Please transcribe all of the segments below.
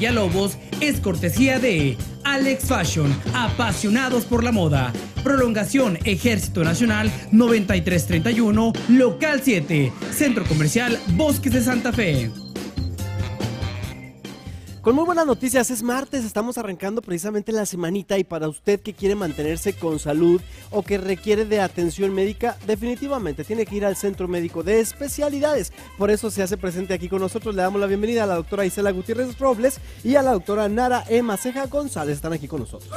Villalobos es cortesía de Alex Fashion, apasionados por la moda. Prolongación Ejército Nacional 9331, Local 7, Centro Comercial Bosques de Santa Fe. Con muy buenas noticias, es martes, estamos arrancando precisamente la semanita y para usted que quiere mantenerse con salud o que requiere de atención médica, definitivamente tiene que ir al Centro Médico de Especialidades. Por eso se hace presente aquí con nosotros. Le damos la bienvenida a la doctora Isela Gutiérrez Robles y a la doctora Nara Emma Ceja González. Están aquí con nosotros.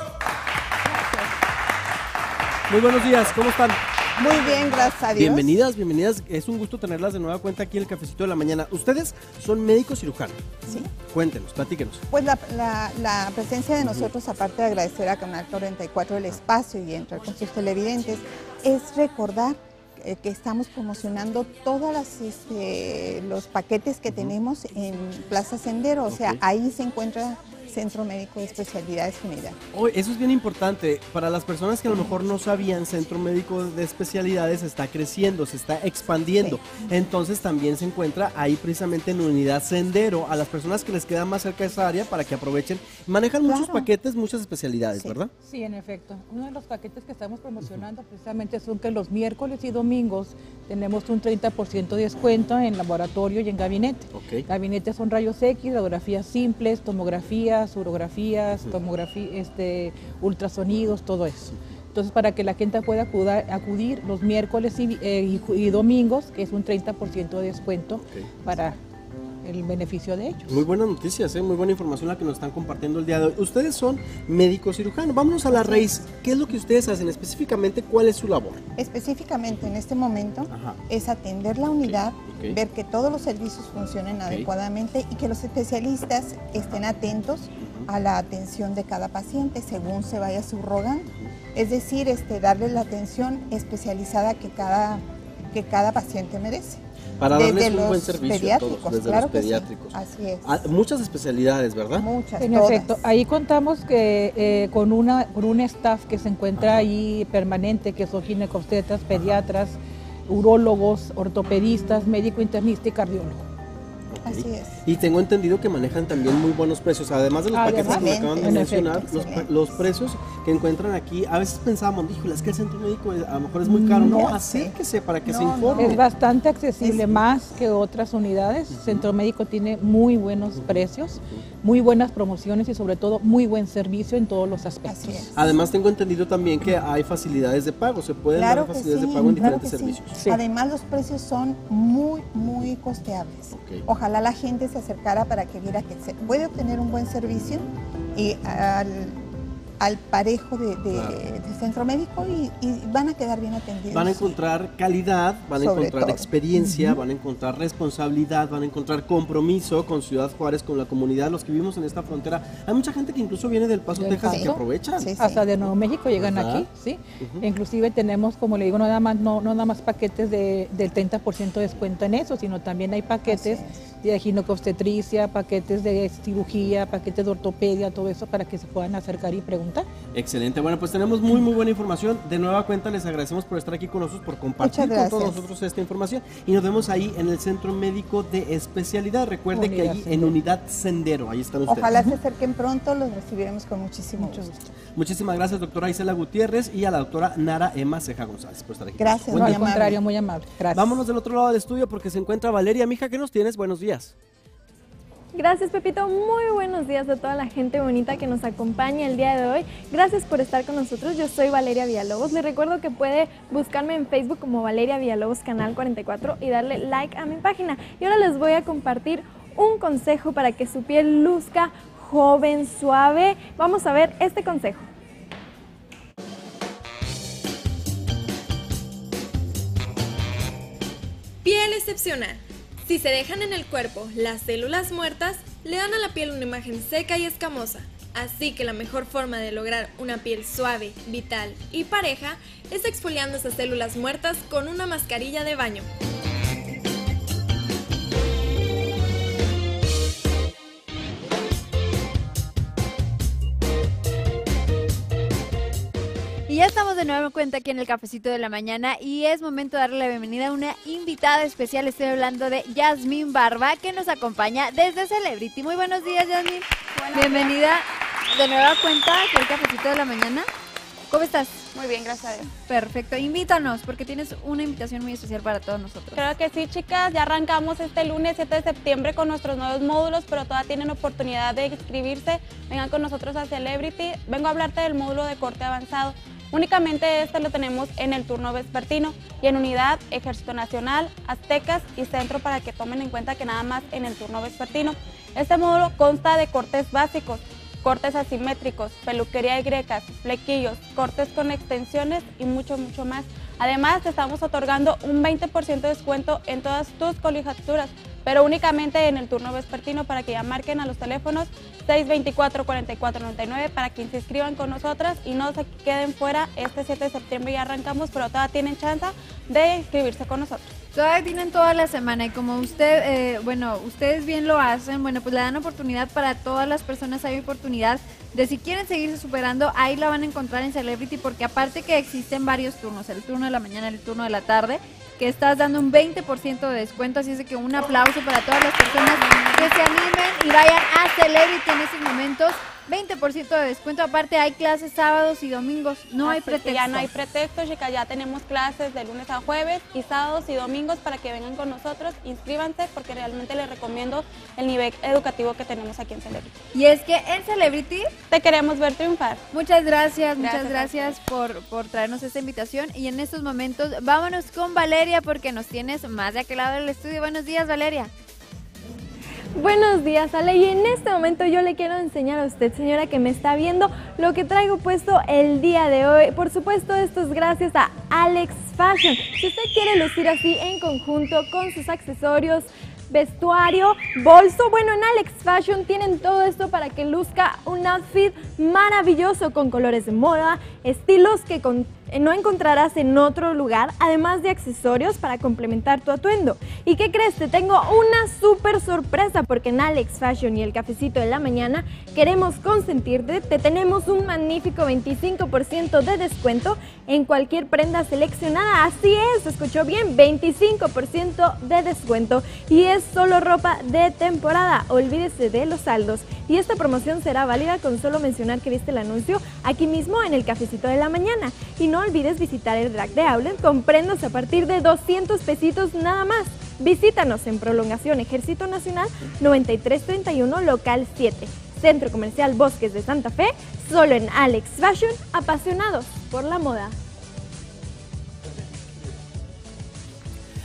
Muy buenos días, ¿cómo están? Muy bien, gracias a Dios. Bienvenidas, bienvenidas. Es un gusto tenerlas de nueva cuenta aquí en el Cafecito de la Mañana. Ustedes son médicos cirujanos. Sí. Cuéntenos, platíquenos. Pues la, la- la presencia de nosotros, aparte de agradecer a Canal 44 el espacio y entrar con sus televidentes, es recordar que estamos promocionando todos los paquetes que tenemos en Plaza Sendero. O sea, ahí se encuentra Centro Médico de Especialidades Unidad. Oh, eso es bien importante. Para las personas que a lo mejor no sabían, Centro Médico de Especialidades está creciendo, se está expandiendo. Entonces también se encuentra ahí precisamente en Unidad Sendero a las personas que les queda más cerca de esa área para que aprovechen. Manejan muchos paquetes, muchas especialidades, Sí. ¿verdad? Sí, en efecto. Uno de los paquetes que estamos promocionando precisamente son que los miércoles y domingos tenemos un 30% de descuento en laboratorio y en gabinete. Ok. Gabinetes son rayos X, radiografías simples, tomografías, urografías, tomografía, este, ultrasonidos, todo eso. Entonces, para que la gente pueda acudir los miércoles y, eh, y domingos, que es un 30% de descuento para el beneficio de ellos. Muy buenas noticias, ¿eh? muy buena información la que nos están compartiendo el día de hoy. Ustedes son médicos cirujanos. Vámonos a la raíz. ¿Qué es lo que ustedes hacen específicamente? ¿Cuál es su labor? Específicamente en este momento Ajá. es atender la unidad, ok. ver que todos los servicios funcionen adecuadamente y que los especialistas estén atentos a la atención de cada paciente según se vaya subrogando. Es decir, este, darle la atención especializada que cada, que cada paciente merece. Para Desde darles un los buen servicio a pediátricos, todos, desde claro los que sí, pediátricos. así es. Ah, muchas especialidades, ¿verdad? Muchas, En todas. efecto, ahí contamos que eh, con una con un staff que se encuentra Ajá. ahí permanente, que son ginecobstetras, pediatras, urólogos, ortopedistas, médico internista y cardiólogo. Así es. Y tengo entendido que manejan también muy buenos precios, además de los Además. paquetes que me acaban de En mencionar, efecto, los, los precios que encuentran aquí, a veces pensábamos, híjole, es que el centro médico a lo mejor es muy caro. No, No, acérquese para que No, se no. informe. Es bastante accesible, Es- más que otras unidades. Centro Médico tiene muy buenos precios, muy buenas promociones y sobre todo muy buen servicio en todos los aspectos. Así es. Además tengo entendido también que hay facilidades de pago, se pueden Claro dar facilidades sí, de pago en claro diferentes sí. servicios. Sí. Además los precios son muy, muy costeables. Ok. Ojalá la gente se acercara para que viera que se puede obtener un buen servicio y al, al parejo de, de- Claro. de centro médico y, y van a quedar bien atendidos. Van a encontrar calidad, van a Sobre encontrar todo. experiencia, van a encontrar responsabilidad, van a encontrar compromiso con Ciudad Juárez, con la comunidad, los que vivimos en esta frontera. Hay mucha gente que incluso viene del Paso, Del Texas y que aprovechan. Sí, sí. Hasta de Nuevo México llegan ¿Verdad? aquí, sí. Inclusive tenemos, como le digo, no nada más, no, no nada más paquetes de, del 30% de descuento en eso, sino también hay paquetes Así de ginecobstetricia, paquetes de cirugía, paquetes de ortopedia, todo eso para que se puedan acercar y preguntar. Excelente, bueno, pues tenemos muy muy buena información. De nueva cuenta les agradecemos por estar aquí con nosotros, por compartir con todos nosotros esta información y nos vemos ahí en el Centro Médico de Especialidad. Recuerde que allí en. Unidad Sendero, ahí están ustedes. Ojalá se acerquen pronto, los recibiremos con muchísimo Mucho gusto. Muchísimas gracias, doctora Isela Gutiérrez y a la doctora Nara Emma Ceja González por estar aquí. Gracias, día. amable. contrario, muy amable. Gracias. Vámonos del otro lado del estudio porque se encuentra Valeria. Mija, ¿qué nos tienes? Buenos días. Gracias Pepito, muy buenos días a toda la gente bonita que nos acompaña el día de hoy. Gracias por estar con nosotros, yo soy Valeria Villalobos. Les recuerdo que puede buscarme en Facebook como Valeria Villalobos Canal 44 y darle like a mi página. Y ahora les voy a compartir un consejo para que su piel luzca joven, suave. Vamos a ver este consejo. Piel excepcional. Si se dejan en el cuerpo las células muertas, le dan a la piel una imagen seca y escamosa. Así que la mejor forma de lograr una piel suave, vital y pareja es exfoliando esas células muertas con una mascarilla de baño. De nuevo en cuenta aquí en el cafecito de la mañana y es momento de darle la bienvenida a una invitada especial. Estoy hablando de Yasmín Barba que nos acompaña desde Celebrity. Muy buenos días, Yasmín. Bienvenida de nueva cuenta aquí el cafecito de la mañana. ¿Cómo estás? Muy bien, gracias a Dios. Perfecto. Invítanos porque tienes una invitación muy especial para todos nosotros. Creo que sí, chicas. Ya arrancamos este lunes 7 de septiembre con nuestros nuevos módulos, pero todavía tienen oportunidad de inscribirse. Vengan con nosotros a Celebrity. Vengo a hablarte del módulo de corte avanzado. Únicamente este lo tenemos en el turno vespertino y en unidad Ejército Nacional, Aztecas y Centro para que tomen en cuenta que nada más en el turno vespertino. Este módulo consta de cortes básicos, cortes asimétricos, peluquería y grecas, flequillos, cortes con extensiones y mucho, mucho más. Además, te estamos otorgando un 20% de descuento en todas tus colijaturas, pero únicamente en el turno vespertino para que ya marquen a los teléfonos 624-4499 para que se inscriban con nosotras y no se queden fuera. Este 7 de septiembre ya arrancamos, pero todavía tienen chance de inscribirse con nosotros. Todavía tienen toda la semana y como usted, eh, bueno, ustedes bien lo hacen, bueno, pues le dan oportunidad para todas las personas, hay oportunidad de si quieren seguirse superando, ahí la van a encontrar en Celebrity porque aparte que existen varios turnos, el turno de la mañana, el turno de la tarde, que estás dando un 20% de descuento, así es que un aplauso para todas las personas que se animen y vayan a Celebrity en estos momentos. 20% de descuento, aparte hay clases sábados y domingos, no hay pretexto. Ya no hay pretexto, chicas, ya tenemos clases de lunes a jueves y sábados y domingos para que vengan con nosotros, inscríbanse porque realmente les recomiendo el nivel educativo que tenemos aquí en Celebrity. Y es que en Celebrity te queremos ver triunfar. Muchas gracias, muchas gracias por, por traernos esta invitación y en estos momentos vámonos con Valeria porque nos tienes más de aquel lado del estudio. Buenos días, Valeria. Buenos días, Ale. Y en este momento yo le quiero enseñar a usted, señora, que me está viendo, lo que traigo puesto el día de hoy. Por supuesto, esto es gracias a Alex Fashion. Si usted quiere lucir así en conjunto con sus accesorios, vestuario, bolso. Bueno, en Alex Fashion tienen todo esto para que luzca un outfit maravilloso con colores de moda, estilos que con no encontrarás en otro lugar, además de accesorios para complementar tu atuendo. ¿Y qué crees? Te tengo una súper sorpresa porque en Alex Fashion y el cafecito de la mañana queremos consentirte. Te tenemos un magnífico 25% de descuento en cualquier prenda seleccionada. Así es, escuchó bien, 25% de descuento. Y es solo ropa de temporada. Olvídese de los saldos. Y esta promoción será válida con solo mencionar que viste el anuncio aquí mismo en el cafecito de la mañana. Y no olvides visitar el drag de Outlet con prendas a partir de 200 pesitos nada más. Visítanos en Prolongación Ejército Nacional 9331 Local 7, Centro Comercial Bosques de Santa Fe, solo en Alex Fashion, apasionados por la moda.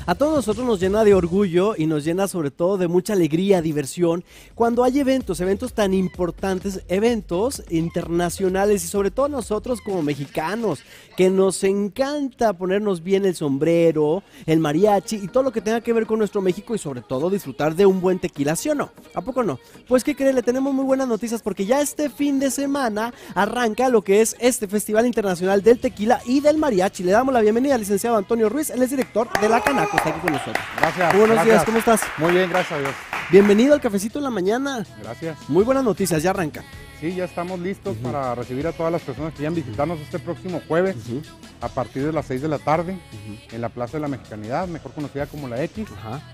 A todos nosotros nos llena de orgullo y nos llena sobre todo de mucha alegría, diversión, cuando hay eventos, eventos tan importantes, eventos internacionales y sobre todo nosotros como mexicanos, que nos encanta ponernos bien el sombrero, el mariachi y todo lo que tenga que ver con nuestro México y sobre todo disfrutar de un buen tequila, ¿sí o no? ¿A poco no? Pues que cree, le tenemos muy buenas noticias porque ya este fin de semana arranca lo que es este Festival Internacional del Tequila y del Mariachi. Le damos la bienvenida al licenciado Antonio Ruiz, él es director de la Canaco está aquí con nosotros. Gracias. Muy buenos gracias. días, ¿cómo estás? Muy bien, gracias a Dios. Bienvenido al cafecito en la mañana. Gracias. Muy buenas noticias, ya arranca. Sí, ya estamos listos para recibir a todas las personas que quieran visitarnos este próximo jueves a partir de las 6 de la tarde en la Plaza de la Mexicanidad, mejor conocida como la X.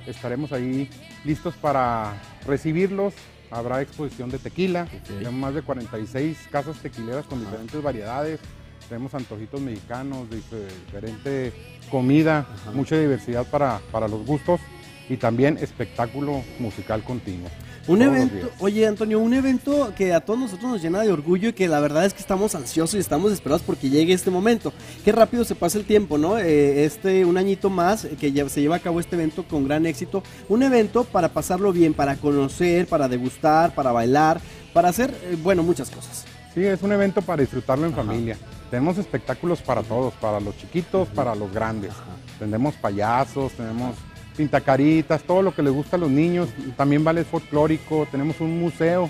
Estaremos ahí listos para recibirlos. Habrá exposición de tequila, tenemos más de 46 casas tequileras con diferentes variedades. Tenemos antojitos mexicanos, de diferente comida, mucha diversidad para, para los gustos y también espectáculo musical continuo. Un evento, oye Antonio, un evento que a todos nosotros nos llena de orgullo y que la verdad es que estamos ansiosos y estamos esperados porque llegue este momento. Qué rápido se pasa el tiempo, ¿no? Eh, este, un añito más que ya se lleva a cabo este evento con gran éxito. Un evento para pasarlo bien, para conocer, para degustar, para bailar, para hacer, eh, bueno, muchas cosas. Sí, es un evento para disfrutarlo en familia. Tenemos espectáculos para todos, para los chiquitos, para los grandes. Tenemos payasos, tenemos pintacaritas, todo lo que les gusta a los niños. También ballet folclórico, tenemos un museo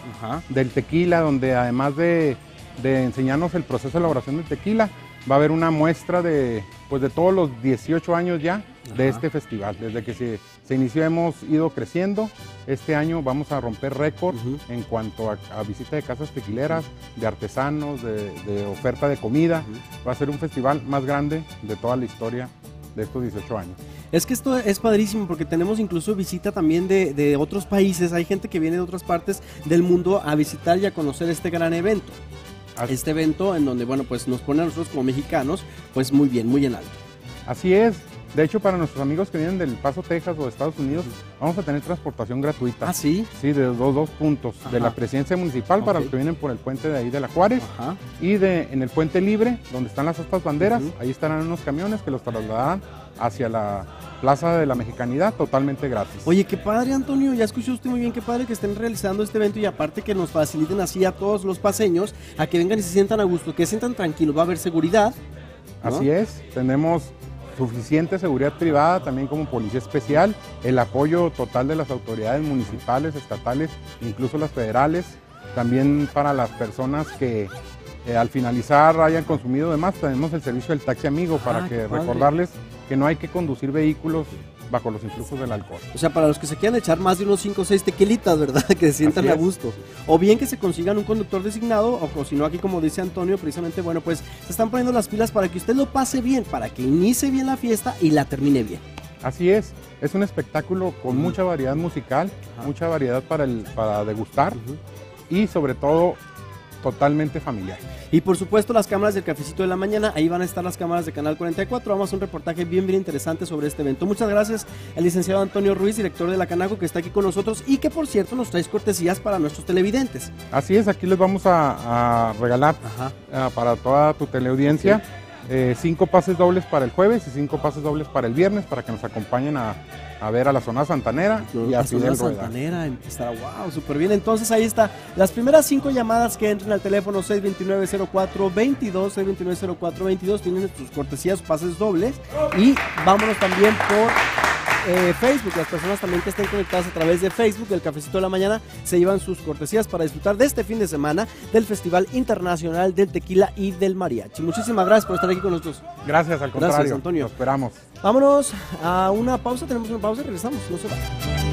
del tequila donde además de, de enseñarnos el proceso de elaboración del tequila, va a haber una muestra de, pues de todos los 18 años ya de este festival. Desde que se, se, inició hemos ido creciendo. Este año vamos a romper récord en cuanto a, visita de casas tequileras, de artesanos, de, oferta de comida. Va a ser un festival más grande de toda la historia de estos 18 años. Es que esto es padrísimo porque tenemos incluso visita también de, otros países. Hay gente que viene de otras partes del mundo a visitar y a conocer este gran evento. Este evento en donde, bueno, pues nos pone a nosotros como mexicanos, pues muy bien, muy en alto. Así es. De hecho, para nuestros amigos que vienen del Paso, Texas o de Estados Unidos, vamos a tener transportación gratuita. ¿Ah, sí? Sí, de dos, dos puntos. De la presidencia municipal para los que vienen por el puente de ahí de la Juárez. Y de en el puente libre, donde están las estas banderas, ahí estarán unos camiones que los trasladarán hacia la Plaza de la Mexicanidad totalmente gratis. Oye, qué padre Antonio, ya escuchó usted muy bien, qué padre que estén realizando este evento y aparte que nos faciliten así a todos los paseños a que vengan y se sientan a gusto, que se sientan tranquilos, va a haber seguridad. Así es, tenemos suficiente seguridad privada, también como policía especial, el apoyo total de las autoridades municipales, estatales, incluso las federales, también para las personas que eh, al finalizar hayan consumido demás, tenemos el servicio del taxi amigo para ah, que recordarles que no hay que conducir vehículos bajo los influjos del alcohol. O sea, para los que se quieran echar más de unos 5 o 6 tequilitas, ¿verdad? Que se sientan a gusto. O bien que se consigan un conductor designado, o, si no, aquí como dice Antonio, precisamente, bueno, pues se están poniendo las pilas para que usted lo pase bien, para que inicie bien la fiesta y la termine bien. Así es, es un espectáculo con mucha variedad musical, mucha variedad para, el, para degustar y sobre todo totalmente familiar. Y por supuesto las cámaras del cafecito de la mañana, ahí van a estar las cámaras de Canal 44, vamos a un reportaje bien bien interesante sobre este evento. Muchas gracias al licenciado Antonio Ruiz, director de la Canaco, que está aquí con nosotros y que por cierto nos trae cortesías para nuestros televidentes. Así es, aquí les vamos a, regalar eh, para toda tu teleaudiencia. Eh, cinco pases dobles para el jueves y cinco pases dobles para el viernes para que nos acompañen a, a ver a la zona santanera y a Fidel Rueda. Santanera, estará wow, súper bien. Entonces ahí está. Las primeras cinco llamadas que entren al teléfono 629-04-22, 629-04-22 tienen sus cortesías, pases dobles. Y vámonos también por eh, Facebook. Las personas también que estén conectadas a través de Facebook, el Cafecito de la Mañana, se llevan sus cortesías para disfrutar de este fin de semana del Festival Internacional del Tequila y del Mariachi. Muchísimas gracias por estar aquí con nosotros. Gracias, al contrario. Gracias, Antonio. esperamos. Vámonos a una pausa. Tenemos una pausa y regresamos. No se va.